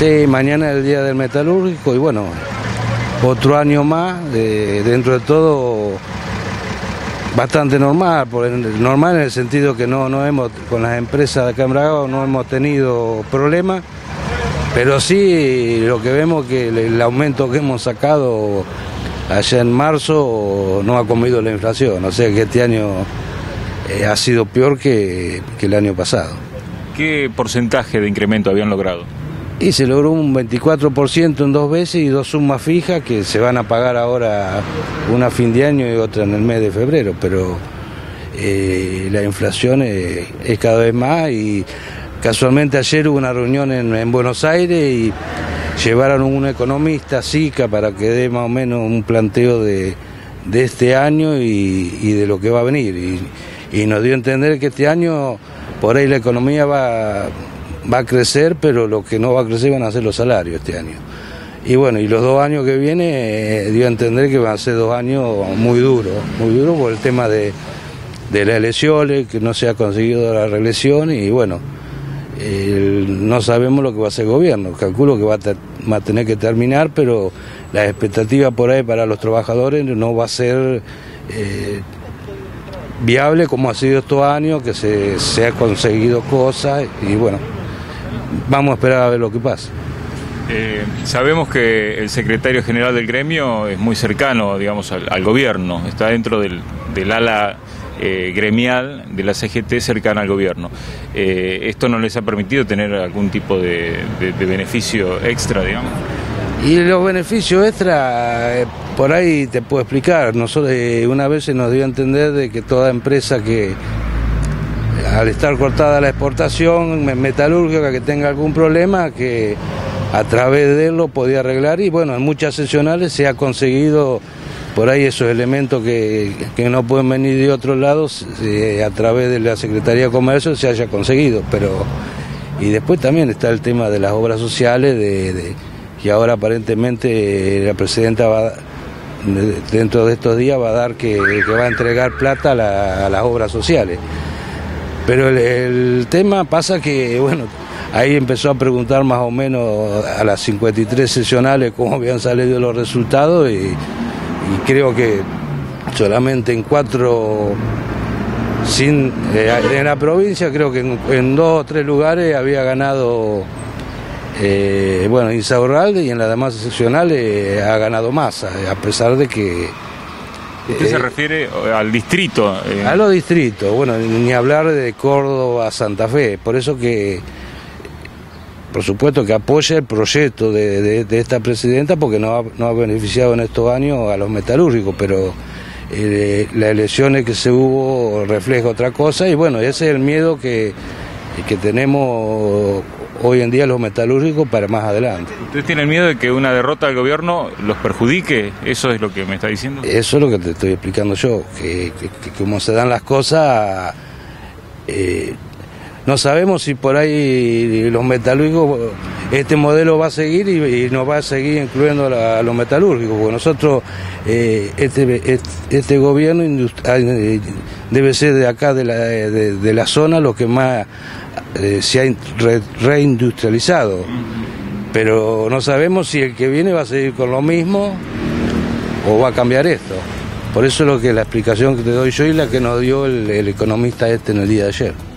Sí, mañana es el día del metalúrgico y bueno, otro año más, dentro de todo bastante normal, normal en el sentido que no, no hemos, con las empresas de acá no hemos tenido problemas, pero sí lo que vemos que el, aumento que hemos sacado allá en marzo no ha comido la inflación, o sea que este año eh, ha sido peor que, que el año pasado. ¿Qué porcentaje de incremento habían logrado? Y se logró un 24% en dos veces y dos sumas fijas que se van a pagar ahora, una a fin de año y otra en el mes de febrero, pero eh, la inflación es, cada vez más y casualmente ayer hubo una reunión en, Buenos Aires y llevaron un economista, SICA, para que dé más o menos un planteo de, este año y, de lo que va a venir. Y, y nos dio a entender que este año por ahí la economía va va a crecer, pero lo que no va a crecer van a ser los salarios este año. Y bueno, y los dos años que viene eh, dio a entender que van a ser dos años muy duros, muy duros por el tema de, de las elecciones, que no se ha conseguido la reelección y bueno, no sabemos lo que va a hacer el gobierno. Calculo que va a, tener que terminar, pero la expectativa por ahí para los trabajadores no va a ser eh, viable como ha sido estos años, que se, se ha conseguido cosas y bueno vamos a esperar a ver lo que pasa. Eh, sabemos que el secretario general del gremio es muy cercano, digamos, al, gobierno, está dentro del, ala eh, gremial de la CGT cercana al gobierno. Eh, ¿Esto no les ha permitido tener algún tipo de, beneficio extra, digamos? Y los beneficios extra, por ahí te puedo explicar. Nosotros una vez se nos dio a entender de que toda empresa que al estar cortada la exportación metalúrgica que tenga algún problema, que a través de él lo podía arreglar y bueno, en muchas sesionales se ha conseguido por ahí esos elementos que, no pueden venir de otros lados, a través de la Secretaría de Comercio se haya conseguido, pero y después también está el tema de las obras sociales, que ahora aparentemente la presidenta va dentro de estos días va a dar que, va a entregar plata a las obras sociales. Pero el, tema pasa que, bueno, ahí empezó a preguntar más o menos a las 53 sesionales cómo habían salido los resultados y, creo que solamente en cuatro, sin, eh, en la provincia creo que en, dos o tres lugares había ganado, eh, bueno, Insaurralde y en las demás sesionales ha ganado más, a pesar de que ¿Usted se eh, refiere al distrito? Eh. A los distritos, bueno, ni hablar de Córdoba, Santa Fe, por eso que, por supuesto que apoya el proyecto de, esta presidenta porque no ha, no ha, beneficiado en estos años a los metalúrgicos, pero eh, las elecciones que se hubo refleja otra cosa y bueno, ese es el miedo que, que tenemos hoy en día los metalúrgicos para más adelante. ¿Ustedes tienen miedo de que una derrota del gobierno los perjudique? ¿Eso es lo que me está diciendo? Eso es lo que te estoy explicando yo, que, como se dan las cosas, eh, no sabemos si por ahí los metalúrgicos, este modelo va a seguir y, nos va a seguir incluyendo a, los metalúrgicos, porque nosotros, eh, este, este, gobierno eh, debe ser de acá, de la, de la zona, lo que más eh, se ha reindustrializado. Pero no sabemos si el que viene va a seguir con lo mismo o va a cambiar esto. Por eso es lo que la explicación que te doy yo y la que nos dio el economista este en el día de ayer.